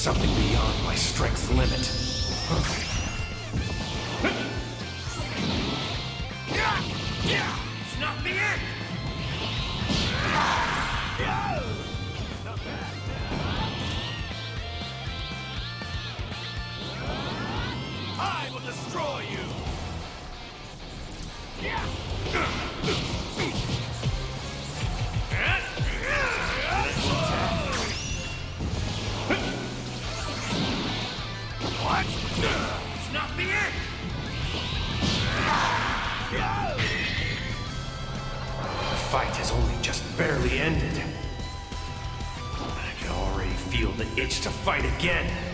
Something beyond my strength limit. What? It's not the end! The fight has only just barely ended. But I can already feel the itch to fight again.